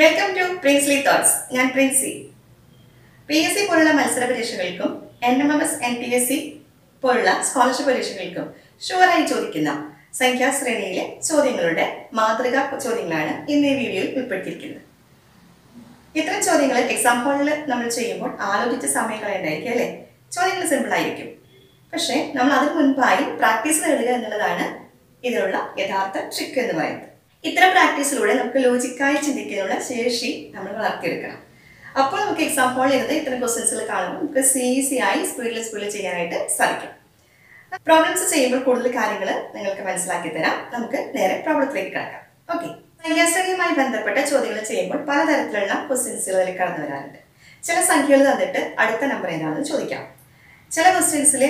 Welcome to princely thoughts ഞാൻ Princy P S C പോലുള്ള മത്സര പരീക്ഷകൾക്കും N M M S N T S C പോലുള്ള scholarship പരീക്ഷകൾക്കും ഷുവറായി ചോദിക്കുന്ന സംഖ്യാശ്രേണിയിലെ ചോദ്യങ്ങളുടെ മാതൃകാ ചോദ്യങ്ങളാണ് ഇന്ന് ഈ വീഡിയോയിൽ ഉൾപ്പെടുത്തിയിരിക്കുന്നത്. ഇത്തരം ചോദ്യങ്ങൾ എക്സാം ഹോളിൽ നമ്മൾ ചെയ്യുമ്പോൾ ആലോചിച്ച സമയം കളയണ്ടായിരിക്കും അല്ലേ? ചോദ്യങ്ങൾ സിമ്പിൾ ആയിരിക്കും. പക്ഷേ നമ്മൾ അതിന് മുൻപായി പ്രാക്ടീസ് നേടുക എന്നുള്ളതാണ് ഇതിനുള്ള യഥാർത്ഥ ട്രിക്ക് എന്ന് പറയുന്നത്. ഇത്തരം പ്രാക്ടീസിലൂടെ നമുക്ക് ലോജിക്കായി ചിന്തിക്കാനുള്ള ശേഷി നമ്മൾ വളർത്തിയെടുക്കണം. അപ്പോൾ നമുക്ക് എക്സാം ഹോളിൽ ഇരുന്ന് ഇത്തരം ക്വസ്റ്റൻസിൽ കാണുമ്പോൾ നമുക്ക് ഈസി ആയി സ്പീഡിൽ സ്പീഡിൽ ചെയ്യാനായിട്ട് സാധിക്കും. പ്രോബ്ലംസ് ചെയ്യുമ്പോൾ കൂടുതൽ കാര്യങ്ങൾ നിങ്ങൾക്ക് മനസ്സിലാക്കി തരാം. നമുക്ക് നേരെ പ്രോബ്ലത്തിലേക്ക് കിടക്കാം. ഓക്കെ സംഖ്യാശ്രേണിയുമായി ബന്ധപ്പെട്ട ചോദ്യങ്ങൾ ചെയ്യുമ്പോൾ പലതരത്തിലുള്ള ക്വസ്റ്റ്യൻസുകൾ കടന്നു വരാറുണ്ട്. ചില സംഖ്യകൾ തന്നിട്ട് അടുത്ത നമ്പർ ഏതാണെന്ന് ചോദിക്കാം. ചില ക്വസ്റ്റ്യൻസിൽ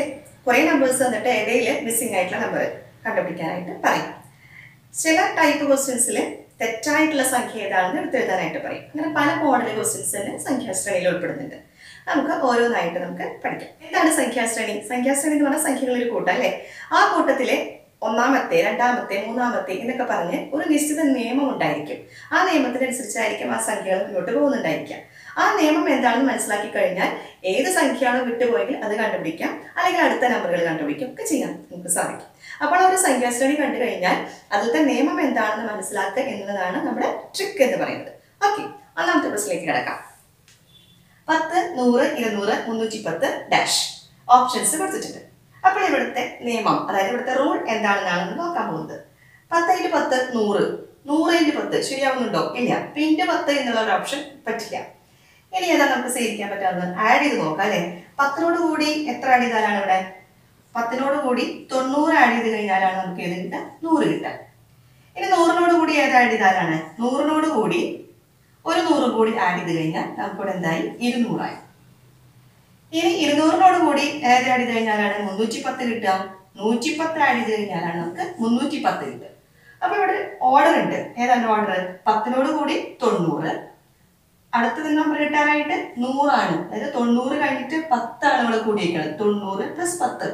കുറേ നമ്പേഴ്സ് തന്നിട്ട് ഇടയിൽ മിസ്സിംഗ് ആയിട്ടുള്ള നമ്പർ കണ്ടുപിടിക്കാനായിട്ട് പറയും. ചില ടൈപ്പ് ക്വസ്റ്റ്യൻസിൽ തെറ്റായിട്ടുള്ള സംഖ്യ ഏതാണെന്ന് എടുത്തെഴുതാനായിട്ട് പറയും. അങ്ങനെ പല മോഡൽ ക്വസ്റ്റ്യൻസ് തന്നെ സംഖ്യാശ്രേണിയിൽ ഉൾപ്പെടുന്നുണ്ട്. നമുക്ക് ഓരോന്നായിട്ട് നമുക്ക് പഠിക്കാം. എന്താണ് സംഖ്യാശ്രേണി? സംഖ്യാശ്രേണി എന്ന് പറഞ്ഞാൽ സംഖ്യകളിൽ കൂട്ടം അല്ലേ? ആ കൂട്ടത്തിലെ ഒന്നാമത്തെ രണ്ടാമത്തെ മൂന്നാമത്തെ എന്നൊക്കെ പറഞ്ഞ് ഒരു നിശ്ചിത നിയമം ഉണ്ടായിരിക്കും. ആ നിയമത്തിനനുസരിച്ചായിരിക്കും ആ സംഖ്യകൾ മുന്നോട്ട് പോകുന്നുണ്ടായിരിക്കാം ആ നിയമം എന്താണെന്ന് മനസ്സിലാക്കി കഴിഞ്ഞാൽ ഏത് സംഖ്യയാണോ വിട്ടുപോയെങ്കിൽ അത് കണ്ടുപിടിക്കാം. അല്ലെങ്കിൽ അടുത്ത നമ്പറുകൾ കണ്ടുപിടിക്കും. ഒക്കെ ചെയ്യാൻ നമുക്ക് സാധിക്കും. അപ്പോൾ ആ ഒരു സ്റ്റഡി കണ്ടു കഴിഞ്ഞാൽ അതിലത്തെ നിയമം എന്താണെന്ന് മനസ്സിലാക്കുക എന്നതാണ് നമ്മുടെ ട്രിക്ക് എന്ന് പറയുന്നത്. ഓക്കെ ഒന്നാമത്തെ പ്രശ്നത്തിലേക്ക് കിടക്കാം. പത്ത് നൂറ് ഇരുന്നൂറ് മുന്നൂറ്റി പത്ത് ഡാഷ് ഓപ്ഷൻസ് കൊടുത്തിട്ടുണ്ട്. അപ്പോൾ ഇവിടുത്തെ നിയമം അതായത് ഇവിടുത്തെ റൂൾ എന്താണെന്നാണ് നമ്മൾ നോക്കാൻ പോകുന്നത്. പത്ത് ഇന്റു പത്ത് നൂറ്. നൂറ് ഇന്റു പത്ത് ശരിയാവുന്നുണ്ടോ? ഇല്ല. പിന്നെ പത്ത് എന്നുള്ള ഒരു ഓപ്ഷൻ പറ്റില്ല. ഇനി ഏതാ നമുക്ക് സ്വീകരിക്കാൻ പറ്റാവുന്നത് ആഡ് ചെയ്ത് നോക്കാം അല്ലേ? പത്തിനോട് കൂടി എത്ര ആഡ് ചെയ്താലാണ് ഇവിടെ? പത്തിനോട് കൂടി തൊണ്ണൂറ് ആഡ് ചെയ്ത് കഴിഞ്ഞാലാണ് നമുക്ക് ഏത് കിട്ടുക? നൂറ് കിട്ടുക. ഇനി നൂറിനോട് കൂടി ഏത് ആഡ് ചെയ്താലാണ്? നൂറിനോട് കൂടി ഒരു നൂറ് കൂടി ആഡ് ചെയ്ത് കഴിഞ്ഞാൽ നമുക്കിവിടെ എന്തായി? ഇരുന്നൂറായി. ഇനി ഇരുന്നൂറിനോട് കൂടി ഏത് ആഡ് ചെയ്ത് കഴിഞ്ഞാലാണ് മുന്നൂറ്റി പത്ത് കിട്ടുക? നൂറ്റി പത്ത് ആഡ് ചെയ്ത് കഴിഞ്ഞാലാണ് നമുക്ക് മുന്നൂറ്റി പത്ത് കിട്ടുക. അപ്പൊ ഇവിടെ ഓർഡർ ഉണ്ട്. ഏതാണ് ഓർഡർ പത്തിനോട് കൂടി തൊണ്ണൂറ്. അടുത്തത് നമ്പർ കിട്ടാനായിട്ട്? നൂറാണ്. അതായത് തൊണ്ണൂറ് കഴിഞ്ഞിട്ട് പത്താണ് നമ്മൾ കൂടിയേക്കുന്നത് തൊണ്ണൂറ് പ്ലസ് പത്ത്.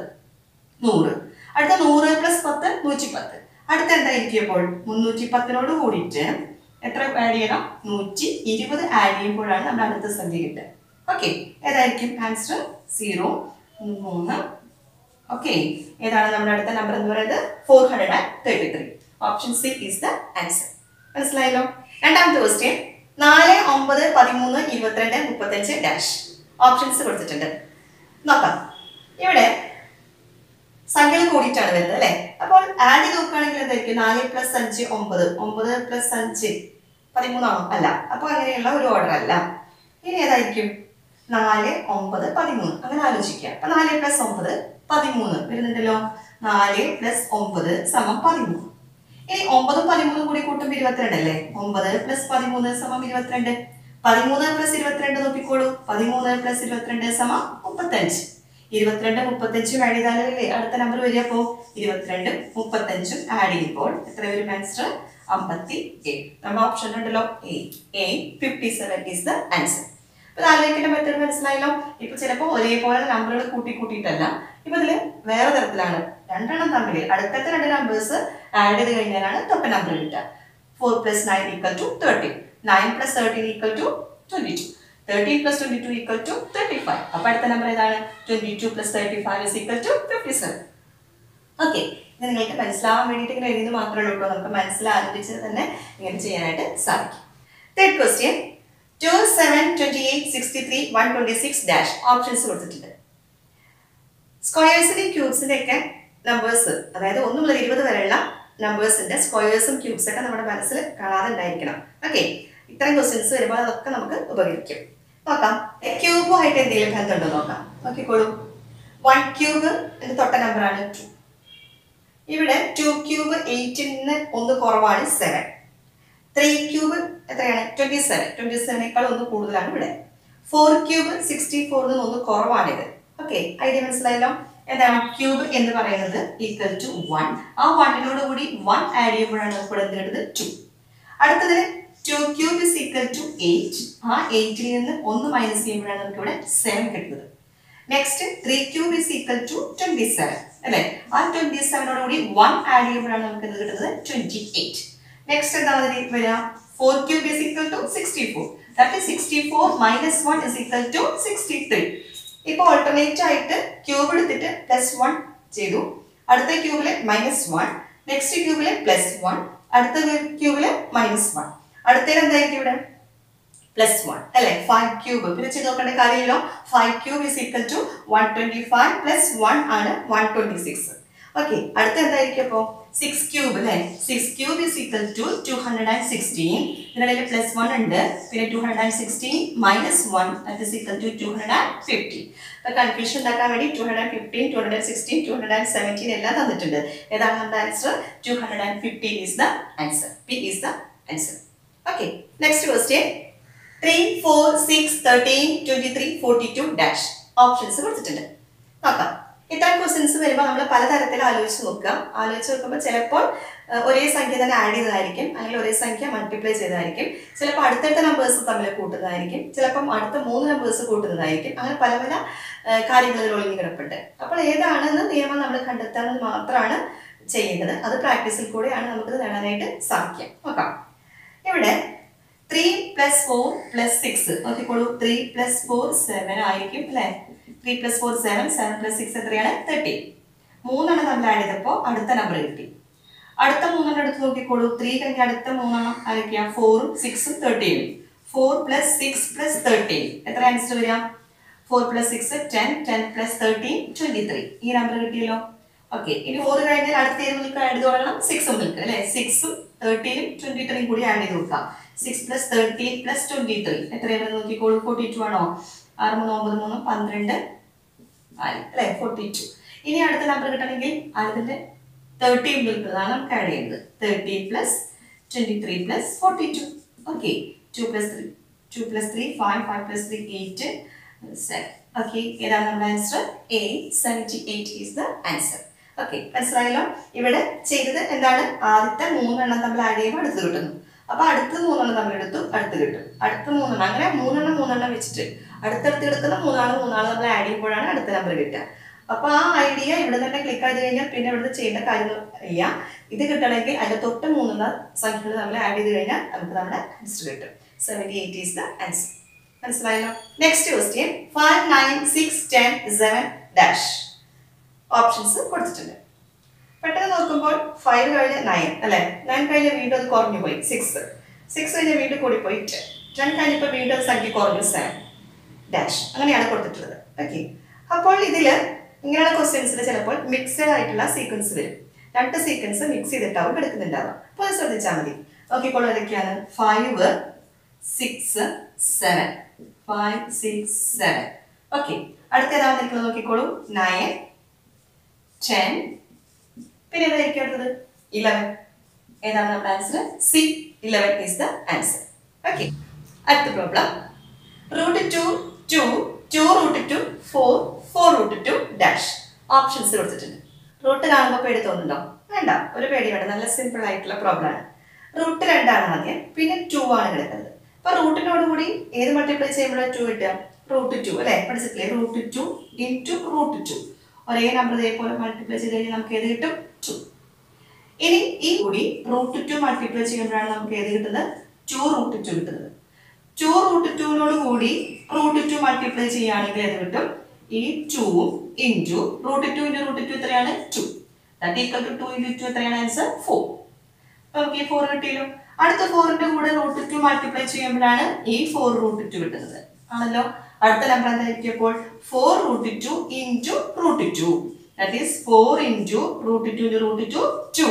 നൂറ്. അടുത്ത നൂറ് പ്ലസ് പത്ത് നൂറ്റി പത്ത് അടുത്ത എന്തായിരിക്കും അപ്പോൾ മുന്നൂറ്റി പത്തിനോട് കൂടിയിട്ട് എത്ര ആഡ് ചെയ്യണം? നൂറ്റി ഇരുപത് ആഡ് ചെയ്യുമ്പോഴാണ് നമ്മൾ അടുത്ത സംഖ്യ കിട്ടുക. ഓക്കെ ഏതായിരിക്കും? ആൻസർ സീറോ മൂന്ന്. ഓക്കെ ഏതാണ് നമ്മുടെ അടുത്ത നമ്പർ എന്ന് പറയുന്നത്? Four hundred and thirty three option C is the answer മനസ്സിലായല്ലോ? രണ്ടാമത്തെ ക്വസ്റ്റ്യൻ നാല് ഒമ്പത് പതിമൂന്ന് ഇരുപത്തിരണ്ട് മുപ്പത്തഞ്ച് ഡാഷ് ഓപ്ഷൻസ് കൊടുത്തിട്ടുണ്ട്. നോക്കാം. ഇവിടെ സംഖ്യകൾ കൂടിയിട്ടാണ് വരുന്നത് അല്ലേ? അപ്പോൾ ആഡ് ചെയ്ത് നോക്കുകയാണെങ്കിൽ എന്തായിരിക്കും? നാല് പ്ലസ് അഞ്ച് ഒമ്പത്. ഒമ്പത് പ്ലസ് അഞ്ച് പതിമൂന്നാണോ? അല്ല. അപ്പോൾ അങ്ങനെയുള്ള ഒരു ഓർഡർ അല്ല. ഇനി ഏതായിരിക്കും? നാല് ഒമ്പത് പതിമൂന്ന്. അങ്ങനെ ആലോചിക്കുക. അപ്പൊ നാല് പ്ലസ് ഒമ്പത് പതിമൂന്ന്. വരുന്നുണ്ടല്ലോ. നാല് പ്ലസ് ഒമ്പത് സമം പതിമൂന്ന്. ഇനി ഒമ്പതും പതിമൂന്നും കൂടി കൂട്ടുമ്പോൾ ഇരുപത്തിരണ്ട് അല്ലേ? ഒമ്പത് പ്ലസ് പതിമൂന്ന് സമം ഇരുപത്തിരണ്ട്. പതിമൂന്ന് പ്ലസ് ഇരുപത്തിരണ്ട് നോക്കിക്കോളൂ. പതിമൂന്ന് പ്ലസ് ഇരുപത്തിരണ്ട് സമം മുപ്പത്തഞ്ച്. ഇരുപത്തിരണ്ട് മുപ്പത്തഞ്ച് കഴിഞ്ഞാലല്ലേ അടുത്ത നമ്പർ വരിക. അപ്പോൾ ഇരുപത്തിരണ്ട് മുപ്പത്തഞ്ചും ആഡ് ചെയ്യുമ്പോൾ എത്ര വരും ആൻസർ അമ്പത്തി ഏഴ് നമ്മുടെ ഓപ്ഷൻ ഉണ്ടല്ലോ. A A fifty seven is the answer അപ്പൊ ആലോചിക്കേണ്ട മെത്തേഡ് മനസ്സിലായല്ലോ? ഇപ്പൊ ചിലപ്പോ ഒരേപോലെ നമ്പറുകൾ കൂട്ടി കൂട്ടിയിട്ടല്ല. ഇപ്പൊ ഇതിൽ വേറെ തരത്തിലാണ്. രണ്ടെണ്ണം തമ്മിൽ അടുത്തത്തെ രണ്ട് നമ്പേഴ്സ് ആഡ് ചെയ്ത് കഴിഞ്ഞാലാണ് തൊട്ട നമ്പർ കിട്ടുക. Four plus nine equal to thirty nine plus thirteen equal to twenty two thirteen plus twenty two equal to thirty five അപ്പൊ അടുത്ത നമ്പർ ഏതാണ്? Twenty two plus thirty five is equal to fifty seven okay ഇത് നിങ്ങൾക്ക് മനസ്സിലാവാൻ വേണ്ടിയിട്ട് ഇങ്ങനെ എഴുതി മാത്രമേ ഉള്ളൂ. നമുക്ക് മനസ്സിലാലോചിച്ച് തന്നെ ഇങ്ങനെ ചെയ്യാനായിട്ട് സാധിക്കും. Third question two seven twenty eight sixty three one twenty six dash options കൊടുത്തിട്ടുണ്ട്. സ്ക്വയേഴ്സിന്റെയും ക്യൂബ്സിന്റെ ഒക്കെ നമ്പേഴ്സ് അതായത് ഒന്ന് മുതൽ ഇരുപത് വരെയുള്ള നമ്പേഴ്സിന്റെ സ്ക്വയേഴ്സും ക്യൂബ്സ് ഒക്കെ നമ്മുടെ മനസ്സിൽ കാണാതെ ഉണ്ടായിരിക്കണം ഓക്കെ ഇത്തരം ക്വസ്റ്റ്യൻസ് വരുമ്പോൾ അതൊക്കെ നമുക്ക് ഉപകരിക്കും. നോക്കാം. ക്യൂബുമായിട്ട് എന്തെങ്കിലും ബന്ധമുണ്ടോ നോക്കാം. നോക്കിക്കോളൂ. വൺ ക്യൂബ് എന്റെ തൊട്ട നമ്പറാണ് ടു ഇവിടെ ടു ക്യൂബ് എയ്റ്റിന് ഒന്ന് കുറവാണ് സെവൻ ത്രീ ക്യൂബ് എത്രയാണ്? ട്വന്റി സെവൻ ട്വന്റി സെവനേക്കാൾ ഒന്ന് കൂടുതലാണ് ഇവിടെ. ഫോർ ക്യൂബ് സിക്സ്റ്റി ഫോറിൽ നിന്ന് ഒന്ന് കുറവാണിത്. ഓക്കെ ഐഡിയ മനസ്സിലായല്ലോ? എന്താണ്? ക്യൂബ് എന്ന് പറയുന്നത് ഈക്വൽ ടു വൺ ആ വണ്ണിനോട് കൂടി വൺ ആഡ് ചെയ്യുമ്പോഴാണ് നമുക്ക് എന്ത് കിട്ടുന്നത്? ടു അടുത്തത് two cube is equal to eight ആ എയ്റ്റിൽ നിന്ന് ഒന്ന് മൈനസ് ചെയ്യുമ്പോഴാണ് നമുക്ക് ഇവിടെ സെവൻ കിട്ടുന്നത്. Next three cube is equal to twenty seven അല്ലെ? ആ ട്വന്റി സെവനോട് കൂടി വൺ ആഡ് ചെയ്യുമ്പോഴാണ് നമുക്ക് എന്ത് കിട്ടുന്നത്? ട്വന്റി എയ്റ്റ് നെക്സ്റ്റ് എന്താ വരിക? Four cube is equal to sixty four that sixty four minus one is equal to sixty three ഇപ്പോൾ ഓൾട്ടർനേറ്റ് ആയിട്ട് ക്യൂബ് എടുത്തിട്ട് പ്ലസ് വൺ ചെയ്തു. അടുത്ത ക്യൂബിൽ മൈനസ് വൺ നെക്സ്റ്റ് ക്യൂബിൽ പ്ലസ് വൺ അടുത്ത ക്യൂബിൽ മൈനസ് വൺ അടുത്തേ എന്തായിരിക്കും ഇവിടെ? പ്ലസ് വൺ അല്ലെ? ഫൈവ് ക്യൂബ് ചെയ്ത് നോക്കേണ്ട കാര്യമില്ലോ. Five cube is equal to one twenty five plus one ആണ് വൺ ട്വന്റി സിക്സ് ഓക്കെ അടുത്ത എന്തായിരിക്കും അപ്പോൾ സിക്സ് ക്യൂബ് അല്ലേ? Six cube is equal to two hundred and sixteen ഇതിനിടയിൽ പ്ലസ് വൺ ഉണ്ട്. പിന്നെ two hundred and sixteen minus one അത് is equal to two hundred and fifty അപ്പോൾ കൺഫ്യൂഷൻ ഉണ്ടാക്കാൻ വേണ്ടി two hundred and fifteen two hundred sixteen two hundred and seventeen എല്ലാം തന്നിട്ടുണ്ട്. ഏതാണ് നമ്മുടെ answer two hundred and fifteen is the answer B is the answer okay next question three four six thirteen twenty three forty two dash options കൊടുത്തിട്ടുണ്ട്. നോക്കാം. ഇത്തരം questions വരുമ്പോൾ നമ്മൾ പലതരത്തിൽ ആലോചിച്ച് നോക്കാം ആലോചിച്ച് നോക്കുമ്പോൾ ചിലപ്പോൾ ഒരേ സംഖ്യ തന്നെ ആഡ് ചെയ്തതായിരിക്കും. അല്ലെങ്കിൽ ഒരേ സംഖ്യ മൾട്ടിപ്ലൈ ചെയ്തതായിരിക്കും. ചിലപ്പോൾ അടുത്തടുത്ത നമ്പേഴ്സ് തമ്മിൽ കൂട്ടുന്നതായിരിക്കും. ചിലപ്പം അടുത്ത മൂന്ന് നമ്പേഴ്സ് കൂട്ടുന്നതായിരിക്കും. അങ്ങനെ പല പല കാര്യങ്ങളിൽ ഒളിഞ്ഞു കിടപ്പുണ്ട്. അപ്പോൾ ഏതാണെന്ന് നിയമം നമ്മൾ കണ്ടെത്താമെന്ന് മാത്രമാണ് ചെയ്യേണ്ടത്. അത് പ്രാക്ടീസിൽ കൂടെയാണ് നമുക്ക് നേടാനായിട്ട് സാധിക്കുക. നോക്കാം. ഇവിടെ three plus four plus six നോക്കിക്കോളൂ. ത്രീ പ്ലസ് ഫോർ സെവൻ ആയിരിക്കും അല്ലേ? Three plus four seven seven plus six എത്രയാണ്? തേർട്ടി മൂന്നെണ്ണം നമ്മൾ ആഡ് ചെയ്തപ്പോൾ അടുത്ത നമ്പർ കിട്ടി. അടുത്ത മൂന്നെണ്ണം എടുത്ത് നോക്കിക്കോളൂ. ത്രീ കഴിഞ്ഞ അടുത്ത മൂന്നെണ്ണം ആയിരിക്കാം ഫോറും സിക്സും തേർട്ടീനും four plus six plus thirteen എത്ര ആൻസർ വരിക four plus six ten ten plus thirteen twenty three ഈ നമ്പർ കിട്ടിയല്ലോ. ഓക്കെ ഇനി ഫോർ കഴിഞ്ഞാൽ അടുത്ത ഏത് മിൽക്ക് ആഡ് ചെയ്ത് തുടങ്ങണം? സിക്സും മിൽക്ക് അല്ലെ? സിക്സും തേർട്ടീനും ട്വന്റി ത്രീയും കൂടി ആഡ് ചെയ്ത് കൊടുക്കാം. Six plus thirteen plus twenty three എത്രയാണ് നോക്കിക്കോളൂ? ഫോർട്ടി ടു ആണോ? ആറ് മൂന്ന് ഒമ്പത് മൂന്ന് പന്ത്രണ്ട് അല്ലെ? ഫോർട്ടി ടു ഇനി അടുത്ത നമ്പർ കിട്ടണമെങ്കിൽ അതിന്റെ തേർട്ടീൻ മിൽക്ക് ആണ് നമുക്ക് ആഡ് ചെയ്യുന്നത് thirteen plus twenty three plus forty two okay two plus three two plus three five five plus three eight seven okay ഏതാണ് നമ്മുടെ answer A seventy eight is the answer okay മനസ്സിലായല്ലോ? ഇവിടെ ചെയ്തത് എന്താണ്? ആദ്യത്തെ മൂന്നെണ്ണം തമ്മിൽ ആഡ് ചെയ്യുമ്പോൾ അടുത്ത് കിട്ടുന്നു. അപ്പൊ അടുത്ത മൂന്നെണ്ണം തമ്മിൽ എടുത്തു അടുത്ത് കിട്ടും. അടുത്ത മൂന്നെണ്ണം. അങ്ങനെ മൂന്നെണ്ണം മൂന്നെണ്ണം വെച്ചിട്ട് അടുത്തടുത്ത് കിടക്കുന്ന മൂന്നാൾ മൂന്നാൾ നമ്മൾ ആഡ് ചെയ്യുമ്പോഴാണ് അടുത്ത നമ്പർ കിട്ടുക. അപ്പൊ ആ ഐഡിയ ഇവിടെ തന്നെ ക്ലിക്ക് ചെയ്ത് കഴിഞ്ഞാൽ പിന്നെ ഇവിടുത്തെ ചെയ്യേണ്ട കാര്യങ്ങൾ ഇല്ല. ഇത് കിട്ടണമെങ്കിൽ അതിന്റെ തൊട്ട് മൂന്നെണ്ണ സംഖ്യകൾ നമ്മൾ ആഡ് ചെയ്ത് കഴിഞ്ഞാൽ നമുക്ക് നമ്മുടെ ആൻസർ കിട്ടും. Seventy eight is the answer മനസ്സിലായല്ലോ? Next question five nine six ten seven dash options കൊടുത്തിട്ടുണ്ട്. പെട്ടെന്ന് നോക്കുമ്പോൾ ഫൈവ് കഴിഞ്ഞ് നയൻ അല്ലെ? നയൻ കഴിഞ്ഞ് വീണ്ടും അത് കുറഞ്ഞു പോയി സിക്സ് സിക്സ് കഴിഞ്ഞ് വീണ്ടും കൂടി പോയി ടെൻ കഴിഞ്ഞപ്പോൾ വീണ്ടും സംഖ്യ കുറഞ്ഞു സെവൻ ഡാഷ് അങ്ങനെയാണ് കൊടുത്തിട്ടുള്ളത്. ഓക്കെ അപ്പോൾ ഇതിൽ ഇങ്ങനെയുള്ള ക്വസ്റ്റ്യൻസിൽ ചിലപ്പോൾ മിക്സഡ് ആയിട്ടുള്ള സീക്വൻസ് വരും. രണ്ട് സീക്വൻസ് മിക്സ് ചെയ്തിട്ടാവും എടുക്കുന്നുണ്ടാവുക. അപ്പോൾ അത് ശ്രദ്ധിച്ചാൽ മതി. ഓക്കെ ഇപ്പോൾ ഏതൊക്കെയാണ്? Five six seven five six seven okay അടുത്ത ഏതാണ് നിൽക്കുന്നത് നോക്കിക്കോളൂ. നയൻ ടെൻ പിന്നെ ഏതായിരിക്കും അടുത്തത്? ഇലവൻ ഏതാണ് നമ്മുടെ answer C eleven is the answer okay അടുത്ത problem root two two two root two four four root two dash options കൊടുത്തിട്ടുണ്ട്. റൂട്ട് കാണുമ്പോൾ പേടി തോന്നുന്നുണ്ടോ? വേണ്ട. ഒരു പേടി വേണ്ട. നല്ല സിമ്പിൾ ആയിട്ടുള്ള പ്രോബ്ലം ആണ്. റൂട്ട് രണ്ടാണ് ആദ്യം. പിന്നെ ടു ആണ് കിടക്കുന്നത്. അപ്പൊ റൂട്ടിനോട് കൂടി ഏത് മൾട്ടിപ്ലൈ ചെയ്യുമ്പോഴാണ് ടു കിട്ടുക? റൂട്ട് ടു അല്ലെ? പഠിച്ചിട്ടില്ലേ root two into root two ഒരേ നമ്പർ ഇതേപോലെ മൾട്ടിപ്ലൈ ചെയ്ത് കഴിഞ്ഞാൽ നമുക്ക് ഏത് കിട്ടും? ടു ഇനി ഈ കൂടി റൂട്ട് ടു മൾട്ടിപ്ലൈ ചെയ്യുമ്പോഴാണ് നമുക്ക് ഏത് കിട്ടുന്നത്? ടു റൂട്ട് ടു കിട്ടുന്നത്. ടു റൂട്ട് ടുവിനോട് കൂടി റൂട്ട് ടു മൾട്ടിപ്ലൈ ചെയ്യുകയാണെങ്കിൽ എന്ത് കിട്ടും? ഈ ടുവും into root two into root two എത്രയാണ്? Two that equal to two into two എത്രയാണ്? ആൻസർ ഫോർ ഓക്കെ ഫോർ കിട്ടിയല്ലോ. അടുത്ത ഫോറിന്റെ കൂടെ റൂട്ട് ടു മൾട്ടിപ്ലൈ ചെയ്യുമ്പോഴാണ് ഈ ഫോർ റൂട്ട് ടു കിട്ടുന്നത്. ആണല്ലോ? അടുത്ത നമ്പർ എന്തായിരിക്കും അപ്പോൾ four root two into root two that is four into root two into root two two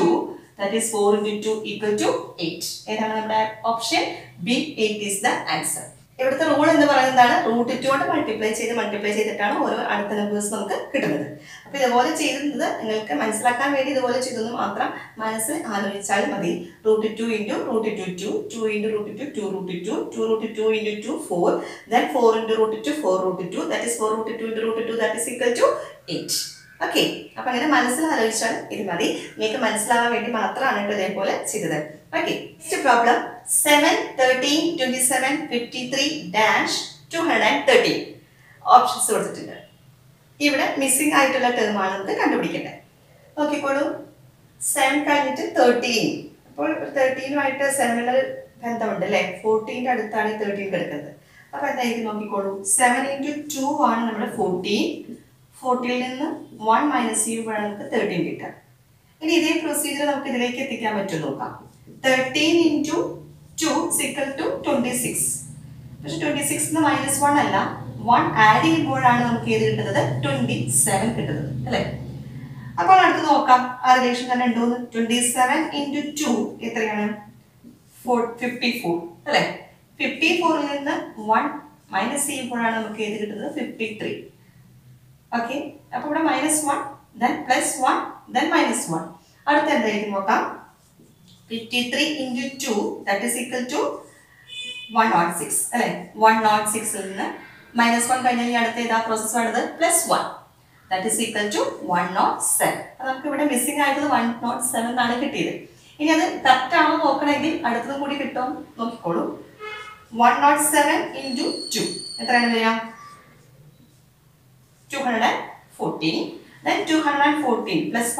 that is four into two equal to eight ഏതാണ് നമ്മുടെ option B eight is the answer ഇവിടുത്തെ rule എന്ന് പറയുന്നതാണ് root two കൊണ്ട് multiply ചെയ്ത് multiply ചെയ്തിട്ടാണ് ഓരോ അടുത്ത നമ്പേഴ്സ് നമുക്ക് കിട്ടുന്നത്. അപ്പോൾ ഇതുപോലെ ചെയ്യുന്നത് നിങ്ങൾക്ക് മനസ്സിലാക്കാൻ വേണ്ടി ഇതുപോലെ ചെയ്തെന്ന് മാത്രം മനസ്സിൽ ആലോചിച്ചാൽ മതി. Root two into root two two two into root two two root two two root two into two four then four into root two four root two that is four root two into root two that is equal to eight okay അപ്പൊ അങ്ങനെ മനസ്സിൽ ആലോചിച്ചാൽ ഇത് മതി. നിങ്ങൾക്ക് മനസ്സിലാവാൻ വേണ്ടി മാത്രമാണ് കേട്ടോ ഇതേപോലെ ചെയ്തത്. Okay next problem seven thirteen twenty seven fifty three dash two hundred and thirteen options കൊടുത്തിട്ടുണ്ട്. ഇവിടെ മിസ്സിംഗ് ആയിട്ടുള്ള ടേം ആണ് നമുക്ക് കണ്ടുപിടിക്കേണ്ടത്. നോക്കിക്കോളൂ. സെവൻ കഴിഞ്ഞിട്ട് തേർട്ടീൻ അപ്പോൾ തേർട്ടീനുമായിട്ട് സെവനിൽ ബന്ധമുണ്ട് അല്ലേ ഫോർട്ടീന്റെ അടുത്താണ് തേർട്ടീൻ കിടക്കുന്നത്. അപ്പോൾ എന്തായിരിക്കും നോക്കിക്കോളൂ. സെവൻ ഇന്റു ടു ആണ് നമ്മുടെ ഫോർട്ടീൻ ഫോർട്ടിയിൽ നിന്ന് വൺ മൈനസ് ചെയ്യുമ്പോഴാണ് നമുക്ക് തേർട്ടീൻ കിട്ടുക. ഇനി ഇതേ പ്രൊസീജിയർ നമുക്ക് ഇതിലേക്ക് എത്തിക്കാൻ പറ്റും നോക്കാം. Thirteen into two equal to twenty six പക്ഷെ ട്വന്റി സിക്സ് മൈനസ് വൺ അല്ല വൺ ആഡ് ചെയ്യുമ്പോഴാണ് നമുക്ക് ഏത് കിട്ടുന്നത്? ട്വന്റി സെവൻ കിട്ടുന്നത് അല്ലേ? അപ്പോൾ അടുത്ത് നോക്കാം ആ റിലേഷൻ തന്നെ ഉണ്ടോന്ന് ട്വന്റി സെവൻ ഇന്റു ടു എത്രയാണ്? ഫോർ ഫിഫ്റ്റി ഫോർ അല്ലേ? ഫിഫ്റ്റി ഫോറിൽ നിന്ന് വൺ മൈനസ് ചെയ്യുമ്പോഴാണ് നമുക്ക് ഏത് കിട്ടുന്നത്? ഫിഫ്റ്റി ത്രീ ഓക്കെ അപ്പോൾ ഇവിടെ minus one then plus one then minus one അടുത്ത എന്തായിരിക്കും നോക്കാം? Fifty three into two that is equal to one nought six അല്ലേ വൺ നോട്ട് സിക്സിൽ നിന്ന് മൈനസ് വൺ കഴിഞ്ഞാൽ ഈ അടുത്ത ഏതാ പ്രോസസ് വേണ്ടത്? Plus one that is equal to one nought seven നമുക്ക് ഇവിടെ മിസ്സിംഗ് ആയിട്ടുള്ളത് വൺ നോട്ട് സെവൻ എന്നാണ് കിട്ടിയത്. ഇനി അത് കറക്റ്റ് നോക്കണമെങ്കിൽ അടുത്തത് കൂടി കിട്ടും. നോക്കിക്കോളൂ. One nought seven into two എത്രയാണ് വരിക? Two hundred and fourteen then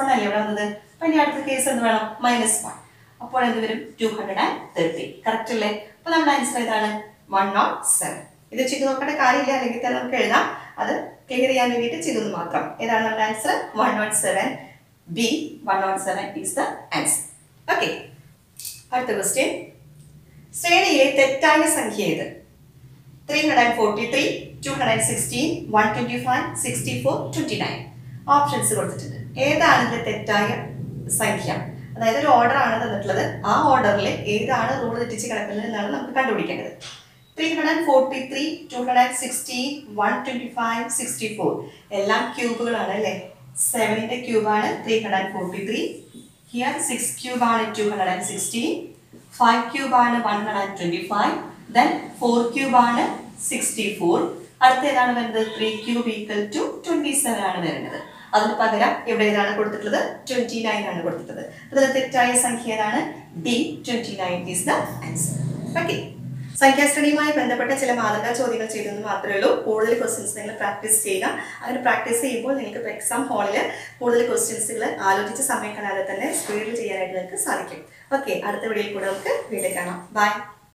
and അല്ലേ ഇവിടെ വന്നത്? അപ്പം അടുത്ത കേസ് എന്ത് വേണം? മൈനസ് വൺ അപ്പോൾ എന്ത് വരും? Two hundred and thirty correct അല്ലേ? അപ്പോൾ നമ്മുടെ ആൻസർ ഏതാണ്? വൺ നോട്ട് സെവൻ ഇത് ചെയ്ത് നോക്കേണ്ട കാര്യമില്ല. അല്ലെങ്കിൽ തന്നെ നമുക്ക് എഴുതാം. അത് ക്ലിയർ ചെയ്യാൻ വേണ്ടിയിട്ട് ചെയ്തത് മാത്രം. ഏതാണ് നമ്മുടെ answer one nought seven B one nought seven is the answer okay അടുത്ത ക്വസ്റ്റ്യൻ ശ്രേണിയിലെ തെറ്റായ സംഖ്യ ഏത്? Three hundred forty three sixty options കൊടുത്തിട്ടുണ്ട്. ഏതാണ് ഇതിന്റെ തെറ്റായ സംഖ്യ? അതായത് ഒരു ഓർഡർ ആണ് തന്നിട്ടുള്ളത്. ആ ഓർഡറിൽ ഏതാണ് റൂൾ തെറ്റിച്ച് കിടക്കുന്നത് എന്നാണ് നമുക്ക് കണ്ടുപിടിക്കേണ്ടത്. Three hundred forty three two hundred sixty one twenty five sixty four എല്ലാം ക്യൂബുകളാണ് അല്ലേ? സെവനിന്റെ ക്യൂബാണ് three hundred forty three here six ക്യൂബാണ് two hundred and sixteen five ക്യൂബാണ് one hundred and twenty five then four ക്യൂബാണ് sixty four അടുത്ത ഏതാണ് വരുന്നത് three cube equal to twenty seven ആണ് വരുന്നത്. അതിന് പകരം ഇവിടെ ഏതാണ് കൊടുത്തിട്ടുള്ളത്? ട്വന്റി നയൻ ആണ് കൊടുത്തിട്ടുള്ളത്. അതിൽ തെറ്റായ സംഖ്യ ഏതാണ്? D twenty nine is the answer okay സംഖ്യാശ്രണിയുമായി ബന്ധപ്പെട്ട ചില മാതൃകാ ചോദ്യങ്ങൾ ചെയ്തെന്ന് മാത്രമേ ഉള്ളൂ. കൂടുതൽ ക്വസ്റ്റ്യൻസ് നിങ്ങൾ പ്രാക്ടീസ് ചെയ്യുക. അങ്ങനെ പ്രാക്ടീസ് ചെയ്യുമ്പോൾ നിങ്ങൾക്ക് ഇപ്പോൾ എക്സാം ഹാളിൽ കൂടുതൽ ക്വസ്റ്റ്യൻസുകൾ ആലോചിച്ച സമയം കാണാതെ തന്നെ സ്പീഡിൽ ചെയ്യാനായിട്ട് നിങ്ങൾക്ക് സാധിക്കും. ഓക്കെ അടുത്ത വീഡിയോയിൽ കൂടെ നമുക്ക് വീണ്ടും കാണാം. ബൈ